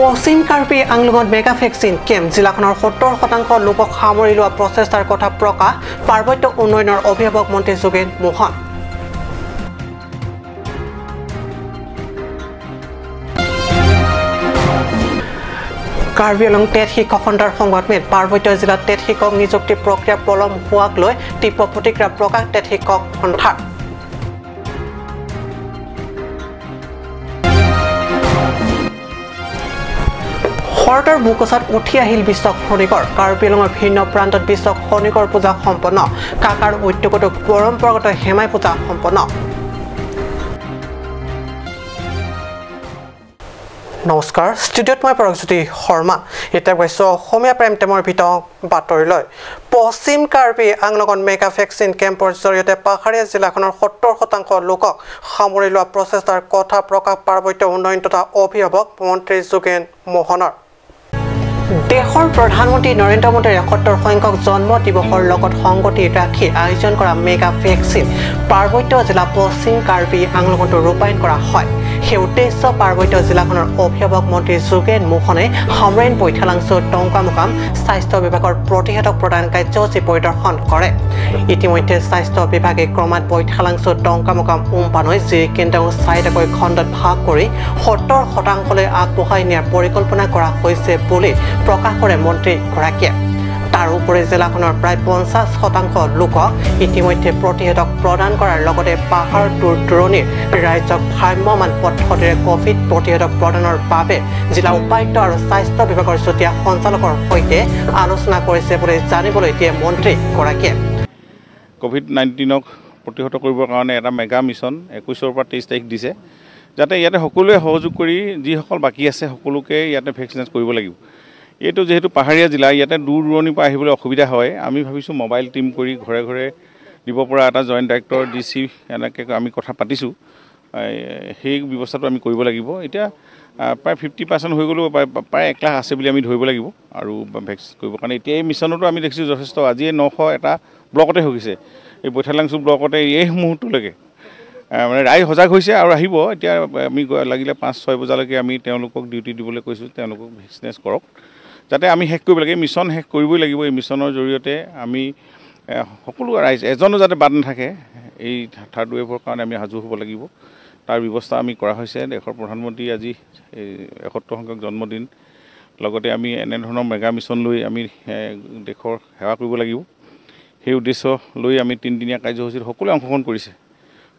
পশ্চিম কাৰ্বি আংলঙত mega vaccine camp জিলাখনৰ সত্তৰ শতাংশ লোকক সামৰি লোৱা প্ৰচেষ্টাৰ কথা প্ৰকাশ পাৰ্বত্য উন্নয়নৰ অভিভাৱক মন্ত্ৰী যোগেন মোহন। কাৰ্বি আংলং টেট শিক্ষক সন্থাৰ সংবাদমেল পাৰ্বত্য জিলাত টেট শিক্ষক নিযুক্তি প্ৰক্ৰিয়া পলম হোৱাক লৈ তীব্ৰ প্ৰতিক্ৰিয়া প্ৰকাশ টেট শিক্ষক সন্থাৰ। শৰতৰ বুকচত উঠি আহিল বিশ্ব খনিকৰ কাৰ্বি আংলঙৰ ভিন্ন প্ৰান্তত বিশ্ব খনিকৰ পূজা সম্পন্ন। কাকাৰ উদ্যোগতো পৰম্পৰাগত হেমাই পূজা সম্পন্ন? নমস্কাৰ ষ্টুডিঅ'ত মই পৰগজ্যোতি শৰ্মা। এতিয়া গৈছোঁ অসমীয়া প্ৰাইম টাইমৰ ভিতৰত বাতৰিলৈ পশ্চিম কাৰ্বি আংলঙত মেগা ভেকচিন কেম্পৰ জৰিয়তে পাহাৰীয়া জিলাখনৰ সত্তৰ শতাংশ লোকক সামৰি লোৱা প্ৰচেষ্টাৰ কথা প্ৰকাশ পাৰ্বত্য উন্নয়ন তথা অভিভাৱক মন্ত্ৰী যোগেন মোহনৰ। দেশৰ প্ৰধানমন্ত্ৰী নৰেন্দ্ৰ মোদীৰ এসত্তৰ সংখ্যক জন্ম দিৱসৰ লগত সংগতি ৰাখি আয়োজন কৰা মেগা ভেকচিন পাৰ্বত্য জিলা পশ্চিম কাৰ্বি আংলঙতো ৰূপায়ণ কৰা হয়। সেই উদ্দেশ্য পাৰ্বত্য জিলাখনৰ অভিভাৱক মন্ত্ৰী যোগেন মোহনে সামৰেণ বৈঠালাংচু টংকামুকাম স্বাস্থ্য বিভাগৰ প্ৰতিষেধক প্ৰদান কাৰ্যসূচী পৰিদৰ্শন কৰে। ইতিমধ্যে স্বাস্থ্য বিভাগে ক্ৰমাৎ বৈঠালাংচু টংকামুকাম উমপানৈ যি কেন্দ্ৰক চাৰিটাকৈ খণ্ডত ভাগ কৰি সত্তৰ শতাংশলৈ আগবঢ়াই নিয়াৰ পৰিকল্পনা কৰা হৈছে বুলি প্ৰকাশ কৰে মন্ত্ৰীগৰাকীয়ে। তাৰোপৰি জিলাখনৰ প্ৰায় পঞ্চাছ শতাংশ লোকক ইতিমধ্যে প্ৰতিষেধক প্ৰদান কৰাৰ লগতে পাহাৰ দূৰ দূৰণিৰ ৰাজ্যক ভ্ৰাম্যমান পদ্ধতিৰে কভিড প্ৰতিষেধক প্ৰদানৰ বাবে জিলা উপায়ুক্ত আৰু স্বাস্থ্য বিভাগৰ যুটীয়া সঞ্চালকৰ সৈতে আলোচনা কৰিছে বুলি জানিবলৈ দিয়ে মন্ত্ৰীগৰাকীয়ে ক'ভিড নাইণ্টিনক প্ৰতিহত কৰিবৰ কাৰণে এটা মেগা মিছন একৈছৰ পৰা তেইছ তাৰিখ দিছে। যাতে ইয়াতে সকলোৱে সহযোগ কৰি যিসকল বাকী আছে সকলোকে ইয়াতে ভেকচিনেট কৰিব লাগিব। এইটো যিহেতু পাহাৰীয়া জিলা ইয়াতে দূৰ দূৰণিৰ পৰা আহিবলৈ অসুবিধা হয়। আমি ভাবিছোঁ মোবাইল টিম কৰি ঘৰে ঘৰে দিব পৰা এটা জইণ্ট ডাইৰেক্টৰ ডি চি এনেকৈ আমি কথা পাতিছোঁ। সেই ব্যৱস্থাটো আমি কৰিব লাগিব। এতিয়া প্ৰায় ফিফটি পাৰ্চেণ্ট হৈ গ'লেও প্ৰায় এক লাখ আছে বুলি আমি ধৰিব লাগিব আৰু ভেকচিন কৰিবৰ কাৰণে। এতিয়া এই মিছনতো আমি দেখিছোঁ যথেষ্ট। আজিয়ে নশ এটা ব্লকতে হৈ গৈছে। এই বৈঠালাংচু ব্লকতে এই মুহূৰ্তলৈকে। মানে ৰাইজ সজাগ হৈছে আৰু আহিব। এতিয়া আমি লাগিলে পাঁচ ছয় বজালৈকে আমি তেওঁলোকক ডিউটি দিবলৈ কৈছোঁ। তেওঁলোকক ভেকচিনেট কৰক। যাতে আমি শেষ কৰিব লাগে মিছন শেষ কৰিবই লাগিব এই মিছনৰ জৰিয়তে আমি সকলো ৰাইজ এজনো যাতে বাদ নাথাকে এই থাৰ্ড ৱেভৰ কাৰণে আমি সাজু হ'ব লাগিব। তাৰ ব্যৱস্থা আমি কৰা হৈছে দেশৰ প্ৰধানমন্ত্ৰী আজি এই এসত্তৰ সংখ্যক জন্মদিন লগতে আমি এনেধৰণৰ মেগা মিছন লৈ আমি দেশৰ সেৱা কৰিব লাগিব। সেই উদ্দেশ্য লৈ আমি তিনিদিনীয়া কাৰ্যসূচীত সকলোৱে অংশগ্ৰহণ কৰিছে।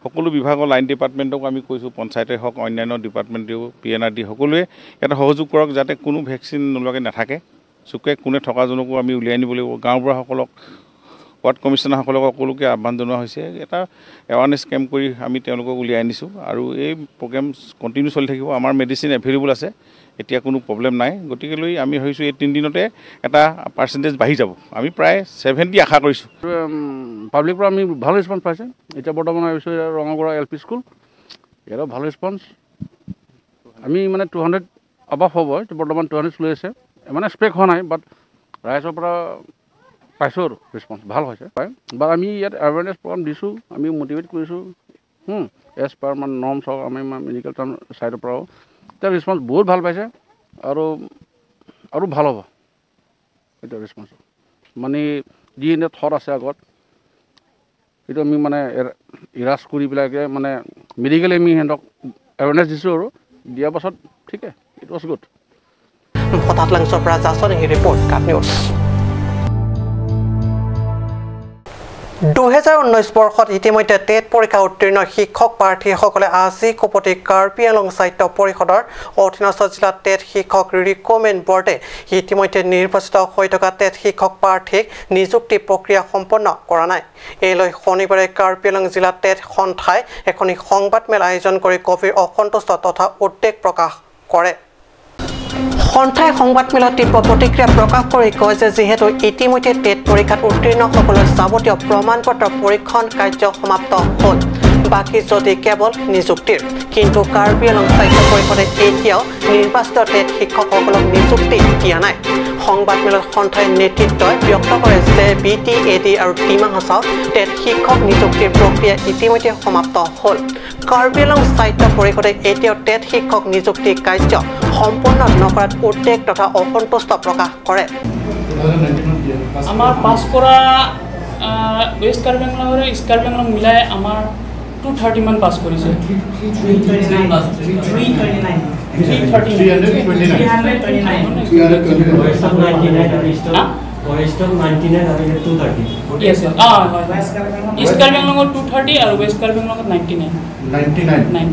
সকলো বিভাগৰ লাইন ডিপাৰ্টমেণ্টক আমি কৈছোঁ পঞ্চায়তে হওক অন্যান্য ডিপাৰ্টমেণ্টেও পি এন আৰ ডি সকলোৱে ইয়াতে সহযোগ কৰক যাতে কোনো ভেকচিন নোলোৱাকৈ নাথাকে। চুকে কোনে থকাজনকো আমি উলিয়াই আনিব লাগিব। গাঁওবুঢ়াসকলক ৱাৰ্ড কমিশ্যনাৰসকলক সকলোকে আহ্বান জনোৱা হৈছে। এটা এৱাৰনেছ কেম্প কৰি আমি তেওঁলোকক উলিয়াই আনিছোঁ। আৰু এই প্ৰগ্ৰেম কণ্টিনিউ চলি থাকিব। আমাৰ মেডিচিন এভেইলেবল আছে। এতিয়া কোনো প্ৰব্লেম নাই। গতিকে লৈ আমি ভাবিছোঁ এই তিনিদিনতে এটা পাৰ্চেণ্টেজ বাঢ়ি যাব। আমি প্ৰায় ছেভেণ্টি আশা কৰিছোঁ। পাব্লিকৰ পৰা আমি ভাল ৰেচপঞ্চ পাইছে। এতিয়া বৰ্তমান ভাবিছোঁ ৰঙাগড়া এল পি স্কুল ইয়াৰো ভাল ৰেচপঞ্চ আমি মানে টু হাণ্ড্ৰেড আবাভ হ'ব। বৰ্তমান টু হাণ্ড্ৰেড চলি আছে। মানে এক্সপেক্ট হোৱা নাই বাট ৰাইজৰ পৰা পাইছোঁ আৰু ৰেচপঞ্চ ভাল হৈছে। বা আমি ইয়াত এৱাৰনেছ প্ৰগ্ৰাম দিছোঁ। আমি মটিভেট কৰিছোঁ। এজ পাৰ মানে নৰ্মছ হওক আমি মেডিকেল টাউন ছাইডৰ পৰাও। এতিয়া ৰেচপঞ্চ বহুত ভাল পাইছে আৰু আৰু ভাল হ'ব। এতিয়া ৰেচপঞ্চ মানে যি এনে থট আছে আগত সেইটো আমি মানে ইৰাজ কৰি পেলাই মানে মেডিকেলি আমি সিহঁতক এৱাৰনেছ দিছোঁ আৰু দিয়াৰ পাছত ঠিকে ইট ৱাজ গুড ভতাতলাংচৰ পৰা জাচন ৰিপৰ্ট কাপ নিউজ দুহেজাৰ ঊনৈছ বৰ্ষত ইতিমধ্যে টেট পৰীক্ষা উত্তীৰ্ণ শিক্ষক প্ৰাৰ্থীসকলে আজি কুপতি কাৰ্বি আংলং সাহিত্য পৰিষদৰ অধীনস্থ জিলাত টেট শিক্ষক ৰিকমেণ্ড বৰ্ডে ইতিমধ্যে নিৰ্বাচিত হৈ থকা টেট শিক্ষক প্ৰাৰ্থীক নিযুক্তি প্ৰক্ৰিয়া সম্পন্ন কৰা নাই। এই লৈ শনিবাৰে কাৰ্বি আংলং জিলাত টেট সন্থাই এখনি সংবাদমেল আয়োজন কৰি গভীৰ অসন্তুষ্ট তথা উদ্বেগ প্ৰকাশ কৰে। সন্থাই সংবাদমেলত তীব্ৰ প্ৰতিক্ৰিয়া প্ৰকাশ কৰি কয় যে যিহেতু ইতিমধ্যে টেট পৰীক্ষাত উত্তীৰ্ণসকলৰ যাৱতীয় প্ৰমাণ পত্ৰ পৰীক্ষণ কাৰ্য সমাপ্ত হ'ল। বাকী যদি কেৱল নিযুক্তিৰ কিন্তু কাৰ্বি আংলং স্বাস্থ্য পৰিষদে এতিয়াও নিৰ্বাচিত টেট শিক্ষকসকলক নিযুক্তি দিয়া নাই। সংবাদমেলত সন্থাই নেতৃত্বই ব্যক্ত কৰে যে বি টি এ ডি আৰু ডিমা হাছাও টেট শিক্ষক নিযুক্তিৰ প্ৰক্ৰিয়া ইতিমধ্যে সমাপ্ত হ'ল। কাৰ্বি আংলং স্বাস্থ্য পৰিষদে এতিয়াও টেট শিক্ষক নিযুক্তি কাৰ্য সম্পূৰ্ণ নকৰাত উদ্বেগ তথা অসন্তুষ্ট প্ৰকাশ কৰে। আমাৰ পাছ কৰা ৱেষ্ট কাৰ্বি আংলং আৰু ইষ্ট কাৰ্বি আংলং মিলাই আমাৰ টু থাৰ্টিমান পাছ কৰিছে ইষ্ট কাৰ্বি আংলঙত টু থাৰ্টি আৰু ৱেষ্ট কাৰ্বি আংলঙত নাইণ্টি নাইন নাইণ্টি নাইন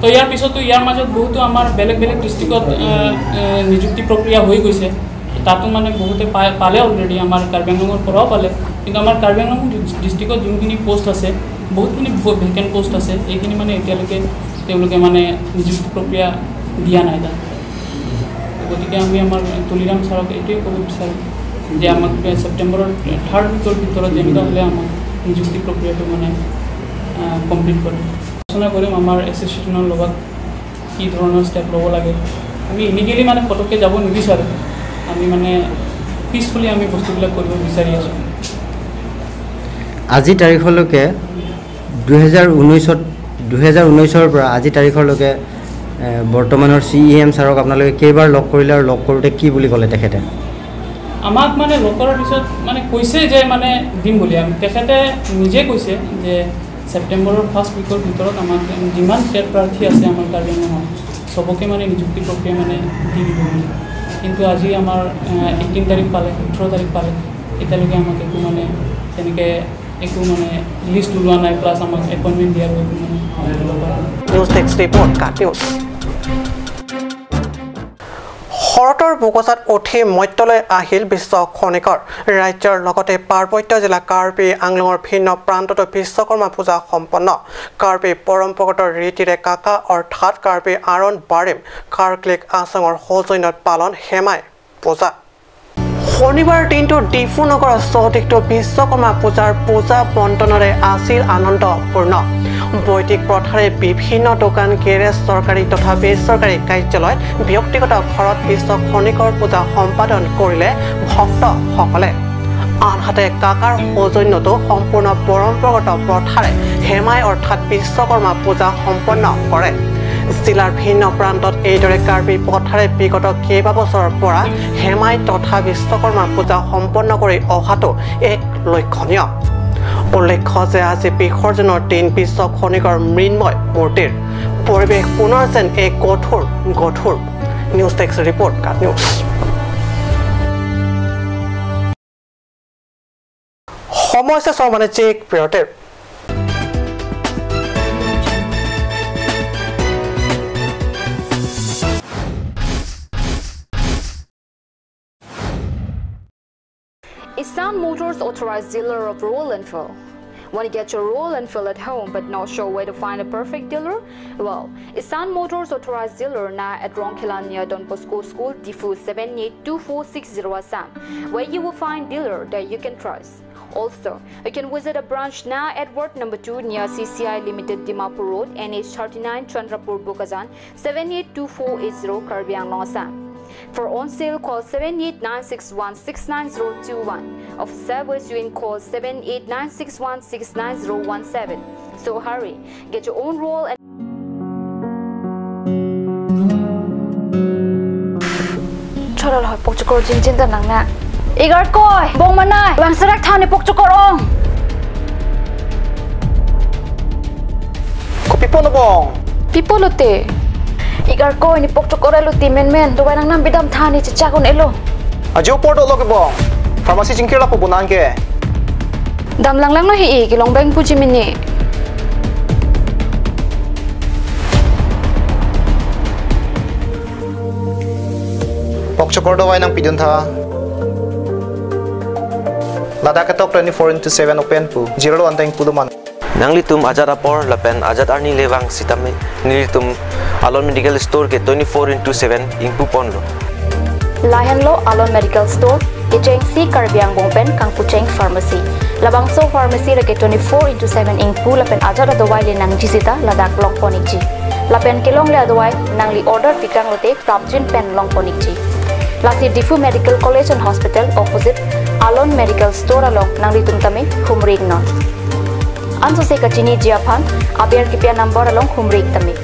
তো ইয়াৰ পিছতো ইয়াৰ মাজত বহুতো আমাৰ বেলেগ বেলেগ ডিষ্ট্ৰিক্টত নিযুক্তি প্ৰক্ৰিয়া হৈ গৈছে। তাতো মানে বহুতে পাই পালে অলৰেডি আমাৰ কাৰ্বি আংলঙৰ পৰাও পালে। কিন্তু আমাৰ কাৰ্বি আংলং ডিষ্ট্ৰিক্টত যোনখিনি পষ্ট আছে বহুতখিনি ভেকেণ্ট পষ্ট আছে এইখিনি মানে এতিয়ালৈকে তেওঁলোকে মানে নিযুক্তি প্ৰক্ৰিয়া দিয়া নাই তাত। গতিকে আমি আমাৰ তুলিৰাম ছাৰক এইটোৱে ক'ব বিচাৰোঁ যে আমাক ছেপ্টেম্বৰৰ থাৰ্ড উইকৰ ভিতৰত যেনেকুৱা হ'লে আমাক নিযুক্তি প্ৰক্ৰিয়াটো মানে কমপ্লিট কৰে। আলোচনা কৰিম আমাৰ এছ'চিয়েশ্যনৰ লগত কি ধৰণৰ ষ্টেপ ল'ব লাগে। আমি ইমিডিয়েটলি মানে পটককৈ যাব নিবিচাৰোঁ। আমি মানে পিচফুলি আমি বস্তুবিলাক কৰিব বিচাৰি আছোঁ। আজি তাৰিখলৈকে দুহেজাৰ ঊনৈছত দুহেজাৰ ঊনৈছৰ পৰা আজি তাৰিখলৈকে বৰ্তমানৰ চি ই এম ছাৰক আপোনালোকে কেইবাৰ লগ কৰিলে আৰু লগ কৰোঁতে কি বুলি ক'লে তেখেতে? আমাক মানে লগ কৰাৰ পিছত মানে কৈছে যে মানে দিম বুলি। তেখেতে নিজে কৈছে যে ছেপ্টেম্বৰৰ ফাৰ্ষ্ট উইকৰ ভিতৰত আমাক যিমান টেট প্ৰাৰ্থী আছে আমাৰ কাৰ্বি আংলঙত চবকে মানে নিযুক্তি প্ৰক্ৰিয়া মানে দি দিব বুলি। কিন্তু আজি আমাৰ এইটিন তাৰিখ পালে ওঠৰ তাৰিখ পালে এতিয়ালৈকে আমাক একো মানে তেনেকৈ একো মানে লিষ্ট ওলোৱা নাই প্লাছ আমাক এপইণ্টমেণ্ট দিয়াৰো একো মানে। শৰতৰ বোকজাত উঠি মত্যলৈ আহিল বিশ্ব খনিকৰ। ৰাজ্যৰ লগতে পাৰ্বত্য জিলা কাৰ্বি আংলঙৰ ভিন্ন প্ৰান্ততো বিশ্বকৰ্মা পূজা সম্পন্ন। কাৰ্বি পৰম্পৰাগত ৰীতিৰে কাকা অৰ্থাৎ কাৰ্বি আৰণ বাৰিম কাৰ্কলিক আছাঙৰ সৌজন্যত পালন হেমাই পূজা। শনিবাৰ দিনটো ডিফু নগৰৰ চৌদিশটো বিশ্বকৰ্মা পূজাৰ পূজা বণ্টনেৰে আছিল আনন্দপূৰ্ণ। বৈদিক প্ৰথাৰে বিভিন্ন দোকান গেৰেজ চৰকাৰী তথা বেচৰকাৰী কাৰ্যালয়ত ব্যক্তিগত ঘৰত বিশ্ব খনিকৰ পূজা সম্পাদন কৰিলে ভক্তসকলে। আনহাতে কাকাৰ সৌজন্যতো সম্পূৰ্ণ পৰম্পৰাগত প্ৰথাৰে হেমাই অৰ্থাৎ বিশ্বকৰ্মা পূজা সম্পন্ন কৰে। জিলাৰ ভিন্ন প্ৰান্তত এইদৰে কাৰ্বি প্ৰথাৰে বিগত কেইবাবছৰৰ পৰা হেমাই তথা বিশ্বকৰ্মা পূজা সম্পন্ন কৰি অহাটো এক লক্ষণীয়। উল্লেখ্য যে আজি বিসৰ্জনৰ দিন বিশ্ব খনিকৰ মৃন্ময় মূৰ্তিৰ পৰিৱেশ পুনৰ যেন এক গধুৰ গধুৰ। News text report cut news. সময় হৈছে শ্ৰম বাণিজ্যিক Ram Motors authorized dealer of Royal Enfield. Want to get your Royal Enfield at home but not sure where to find a perfect dealer? Well, Isan Motors authorized dealer now at Ronkila near Don Bosco School, Difu 782460 Assam, where you will find dealer that you can trust. Also, you can visit a branch now at Ward number 2 near CCI Limited Dimapur Road, NH39 Chandrapur Bokazan 782480 Karbiang Assam. For on sale, call seven eight nine six one six nine zero two one. Of service, you can call seven eight nine six one six nine zero one seven. So hurry, get your own roll and Chorol hoi pokchokor jin jin da nang na. Igar koi, bong manai, wang sarak thane pokchokor ong. Kopi polo bong. Pipolo te. igar ko ini pok cokor elu timen men do nang nam bidam thani chakun elu ajo port lo ke farmasi jingkir lapu po ke? Dam lang lang no hi ki long bang puji min ni. Pok cokor do nang pidun tha. Ladak tok 24 into 7 open pu. Zero anteng puluman nang litum ajat apor lapen ajat arni lewang sitame nilitum ke 24 into 7 ingpu ponlo. Lahenlo Alon Medical Store, Icheng C Karbiang Bongpen Kang Pucheng Pharmacy. Labangso Pharmacy rake 24 into 7 ing pu lapen ajar adawai le nang jisita ladak long ponikji. Lapen kelong le adawai nang li order pikang lote prapjin pen long ponikji. Lasi Difu Medical College and Hospital opposite Alon Medical Store along nang li tumtame humrig non. Anso se kachini jiapan aber kipia number along humrig tame.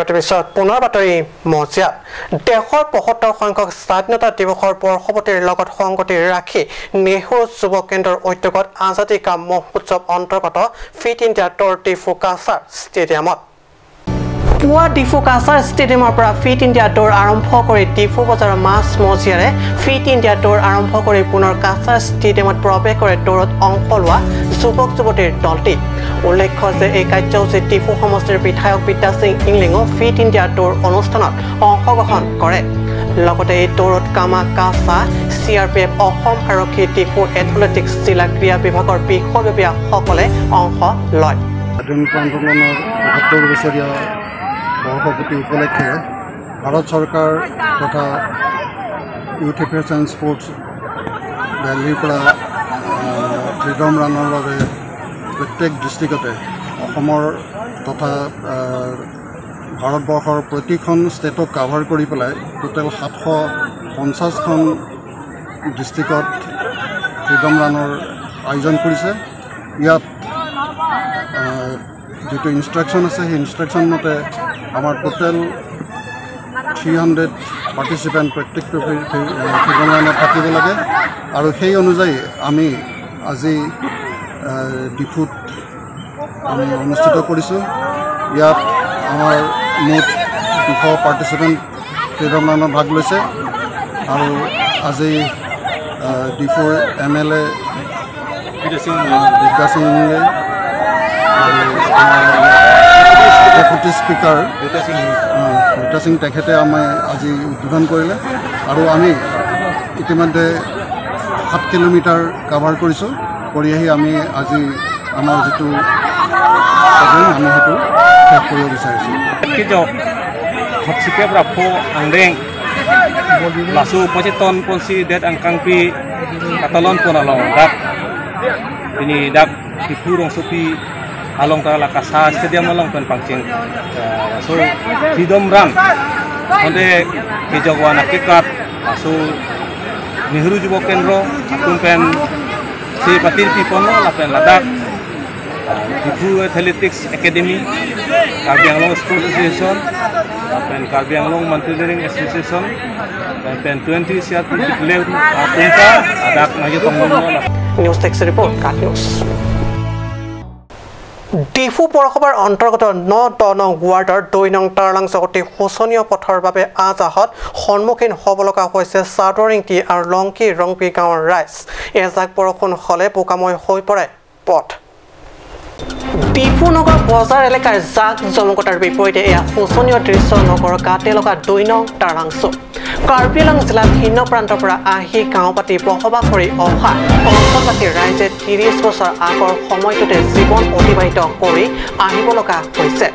বিৰতিৰ পিছত পুনৰ বাতৰি মজিয়া দেশৰ পঁসত্তৰ সংখ্যক স্বাধীনতা দিৱসৰ বৰ্ষপতিৰ লগত সংগতি ৰাখি নেহৰু যুৱ কেন্দ্ৰৰ উদ্যোগত আজাদী কা মহোৎসৱ অন্তৰ্গত ফিট ইণ্ডিয়া দৌৰ ডিফু কাছাৰ ষ্টেডিয়ামত। পুৱা ডিফু কাছাৰ ষ্টেডিয়ামৰ পৰা ফিট ইণ্ডিয়া দৌৰ আৰম্ভ কৰি ডিফু বজাৰৰ মাছ মজিয়াৰে ফিট ইণ্ডিয়া দৌৰ আৰম্ভ কৰি পুনৰ কাছাৰ ষ্টেডিয়ামত প্ৰৱেশ কৰে দৌৰত অংশ লোৱা যুৱক যুৱতীৰ দলটি। উল্লেখ্য যে এই কাৰ্যসূচীত ডিফু সমষ্টিৰ বিধায়ক বিদ্যা সিং ইংলিঙো ফিট ইণ্ডিয়া দৌৰ অনুষ্ঠানত অংশগ্ৰহণ কৰে। লগতে এই দৌৰত কামা কাছা C R P F Assam আৰক্ষী ডিফু এথলেটিক্স জিলা ক্ৰীড়া বিভাগৰ বিষয়ববীয়াসকলে অংশ লয়। বৰ্ষপতি উপলক্ষে ভাৰত চৰকাৰ তথা ইউথ এফেয়াৰ্ছ এণ্ড স্পৰ্টছ দিল্লীৰ পৰা ফ্ৰীডম ৰাণৰ বাবে প্ৰত্যেক ডিষ্ট্ৰিক্টতে অসমৰ তথা ভাৰতবৰ্ষৰ প্ৰতিখন ষ্টেটক কাভাৰ কৰি পেলাই টোটেল সাতশ পঞ্চাছখন ডিষ্ট্ৰিক্টত ফ্ৰীডম ৰাণৰ আয়োজন কৰিছে। ইয়াত যিটো ইনষ্ট্ৰাকশ্যন আছে সেই ইনষ্ট্ৰাকশ্যন মতে আমাৰ টোটেল থ্ৰী হাণ্ড্ৰেড পাৰ্টিচিপেণ্ট প্ৰত্যেকটো ৰাণত থাকিব লাগে। আৰু সেই অনুযায়ী আমি আজি ডিফুত আমি অনুষ্ঠিত কৰিছোঁ। ইয়াত আমাৰ মুঠ দুশ পাৰ্টিচিপেণ্ট ৰাণত ভাগ লৈছে। আৰু আজি ডিফুৰ এম এল এ বিদ্যা সিং আৰু ডেপুটি স্পীকাৰ ৰীতা সিং তেখেতে আমি আজি উদ্বোধন কৰিলে। আৰু আমি ইতিমধ্যে সাত কিলোমিটাৰ কাভাৰ কৰিছোঁ। কৰি আহি আমি আজি আমাৰ যিটো আমি সেইটো শেষ কৰিব বিচাৰিছোঁ। lasu paciton ponsi det angkang pi katalon pon along dak alongka laka sa stadium along kon pangcing eh, so hidom ram onde kijogwa na kikat so nehru jubo kendro atun pen si patir pipono lapen ladak. Ah, Ibu Athletics Academy, Karbianglong School Association, dan Karbianglong Mountaineering Association, dan 20 siat ah, untuk lew, ka ada ngaji tonggung. News Text Report, Kak Diphu পৌৰসভাৰ অন্তৰ্গত ন দহ নং ৱাৰ্ডৰ দুই নং টাৰলাংচ অতি শোচনীয় পথৰ বাবে আজাহত সন্মুখীন হ'ব লগা হৈছে চাদৰিংটি আৰু লংকি ৰংপি গাঁৱৰ ৰাইজ। এজাক বৰষুণ হ'লে বোকাময় হৈ পৰে পথ। ডিফু নগৰ বজাৰ এলেকাৰ জাক জমকতাৰ বিপৰীতে এয়া শোচনীয় দৃশ্য নগৰৰ গাতে লগা দুই নং টাৰাংচু। কাৰ্বি আংলং জিলাৰ ভিন্ন প্ৰান্তৰ পৰা আহি গাঁও পাতি বসবাস কৰি অহা অঞ্চলবাসীৰ ৰাইজে ত্ৰিছ বছৰ আগৰ সময়টোতে জীৱন অতিবাহিত কৰি আহিব লগা হৈছে।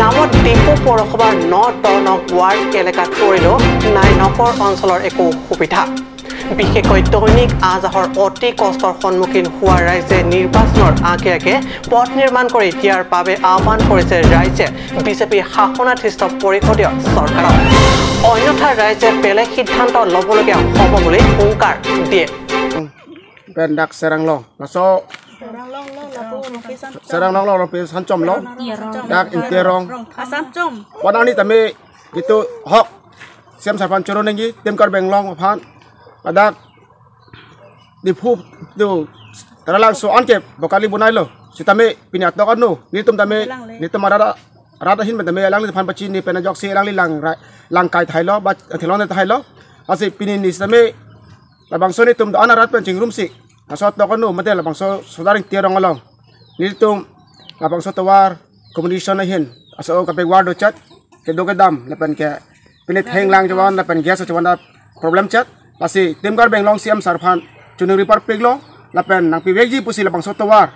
নামত ডিফু পৌৰসভাৰ ন দহ নং ৱাৰ্ড এলেকাত পৰিলেও নাই নগৰ অঞ্চলৰ একো সুবিধা। বিশেষকৈ দৈনিক আহ যাহৰ অতি কষ্টৰ সন্মুখীন হোৱা ৰাইজে নিৰ্বাচনৰ আগে আগে পথ নিৰ্মাণ কৰি দিয়াৰ বাবে আহ্বান কৰিছে ৰাইজে। বিজেপিৰ শাসনাধিষ্ঠ পৰিষদীয় চৰকাৰক। অন্যথা ৰাইজে বেলেগ সিদ্ধান্ত ল'বলগীয়া হ'ব বুলি হুংকাৰ দিয়ে। serang long long pi san chom long adak di phu tu taralang so anke bokali bunai lo si tame pinyak to kan no ni tum tame ni tum arada arada hin tame lang ni phan pachi ni pena jok si lang li lang lang kai thai lo ba thelon thai lo asi pinin ni tame labang so ni tum da anarat pen ching rum si asot to kan no mate labang so sodaring tirong along ni tum labang so tawar communication na hin aso kape wardo chat ke do ke dam lapan ke pinit heng lang jawan lapan gas jawan da problem chat lasi timgar benglong siam sarphan chunung ripar piglo lapen nang piwekji pusi lapang sotowar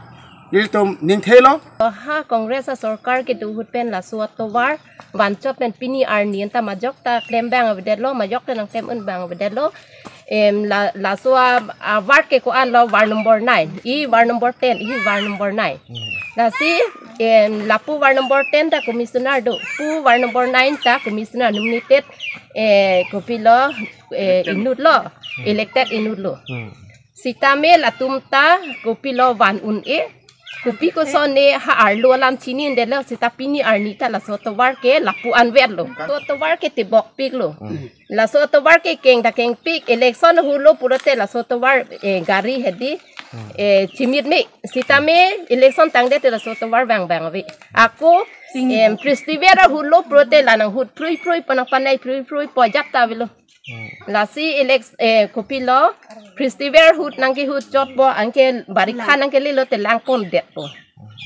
niltum ningthelo ha congress a sarkar ke tu hutpen la suatowar banchop pen pini ar nienta majok ta klem bang abdelo majok ta nang tem un bang abdelo de em la la sua a war ke ko an lo war number 9 i war number 10 i war number 9 la si em la pu war number 10 ta commissioner do pu war number 9 ta commissioner nominated eh ko pilo eh inut lo elected inut lo sitame la tumta ko pilo wan un e kupi ko so ne ha ar lo lam chini de lo sita pini ar ni ta la so to war ke la pu an lo to to war ke te bok pik lo la so to war ke keng da keng pik election hu lo puro te la so to war e gari hedi e chimit me sita me election tang de te la so to war bang bang vi ako em pristivera hu lo puro te la nang hu prui prui panai prui prui po jap ta vi lo la si elex eh kopi lo festival hut nangki hut jot bo angke barikha nangke lilo te lang pon det bo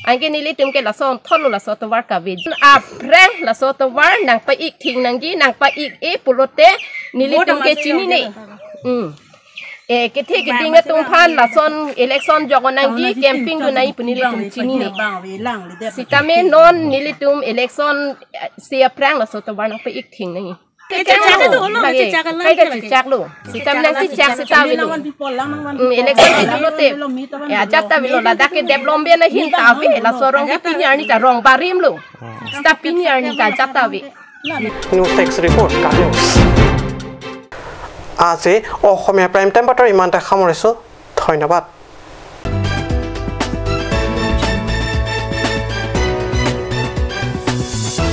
angke nili tum ke la son tholo la so to war ka vid a pre la so to war nang pa ik thing nangji nang pa ik e pulote nili tum ke chini ne um e ke the ke tinga tum phan la son election jogo nangji camping du nai punili tum chini ne sitame non nili tum election sia prang la so to war nang pa ik thing nai আজি অসমীয়া prime time বাতৰি ইমানতে সামৰিছো ধন্যবাদ